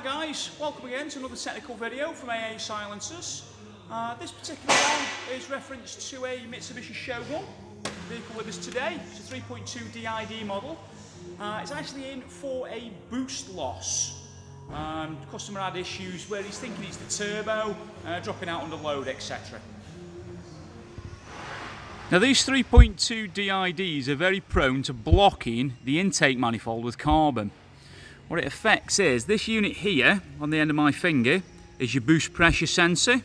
guys, welcome again to another technical video from AA Silencers. Uh, this particular one is reference to a Mitsubishi Shogun vehicle with us today. It's a 3.2 DID model. Uh, it's actually in for a boost loss. Um, customer had issues where he's thinking it's the turbo, uh, dropping out under load, etc. Now these 3.2 DIDs are very prone to blocking the intake manifold with carbon. What it affects is this unit here on the end of my finger is your boost pressure sensor.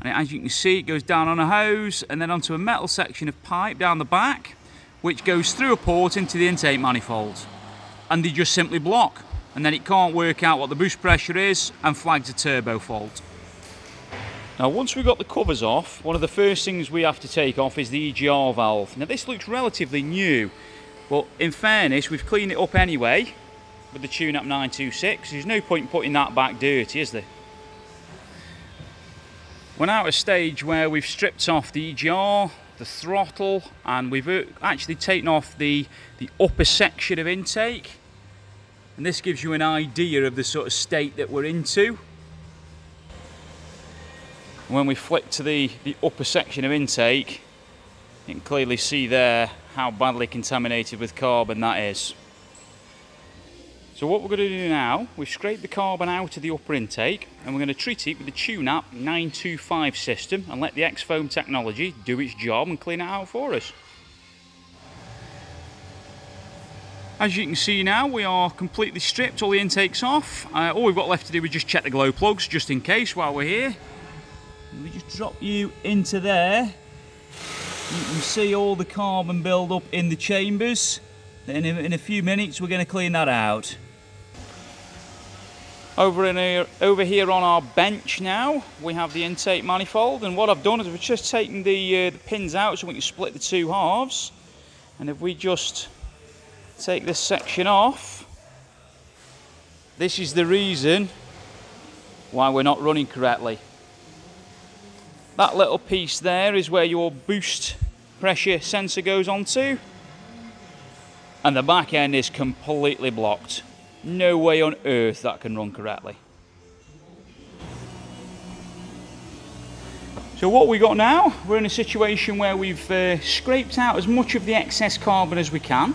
And as you can see, it goes down on a hose and then onto a metal section of pipe down the back, which goes through a port into the intake manifold. And they just simply block. And then it can't work out what the boost pressure is and flags a turbo fault. Now once we've got the covers off, one of the first things we have to take off is the EGR valve. Now this looks relatively new, but in fairness, we've cleaned it up anyway with the Tunap 926. There's no point putting that back dirty, is there? We're now at a stage where we've stripped off the EGR, the throttle, and we've uh, actually taken off the, the upper section of intake. And this gives you an idea of the sort of state that we're into. When we flick to the, the upper section of intake, you can clearly see there how badly contaminated with carbon that is. So what we're going to do now, we've scraped the carbon out of the upper intake and we're going to treat it with the Tunap 925 system and let the X-Foam technology do its job and clean it out for us. As you can see now, we are completely stripped, all the intakes off. Uh, all we've got left to do is just check the glow plugs, just in case, while we're here. We just drop you into there. You can see all the carbon build up in the chambers. A, in a few minutes, we're going to clean that out. Over, in here, over here on our bench now, we have the intake manifold, and what I've done is we've just taken the, uh, the pins out so we can split the two halves. And if we just take this section off, this is the reason why we're not running correctly. That little piece there is where your boost pressure sensor goes onto, and the back end is completely blocked no way on earth that can run correctly. So what we got now, we're in a situation where we've uh, scraped out as much of the excess carbon as we can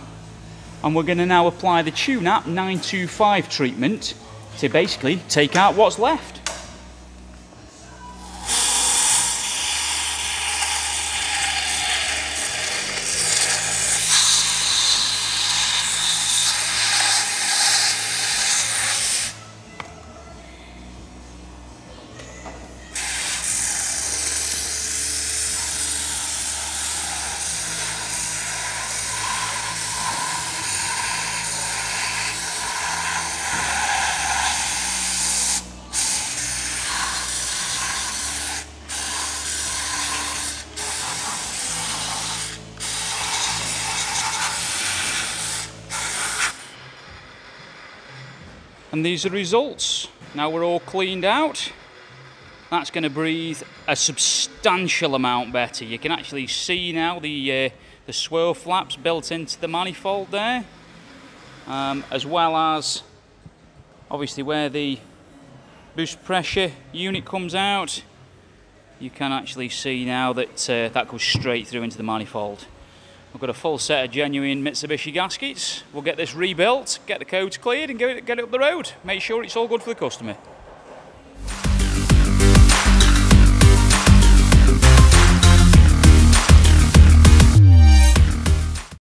and we're going to now apply the Tunap 925 treatment to basically take out what's left. And these are the results. Now we're all cleaned out. That's going to breathe a substantial amount better. You can actually see now the, uh, the swirl flaps built into the manifold there. Um, as well as obviously where the boost pressure unit comes out you can actually see now that uh, that goes straight through into the manifold. We've got a full set of genuine Mitsubishi gaskets. We'll get this rebuilt, get the codes cleared and get it, get it up the road. Make sure it's all good for the customer.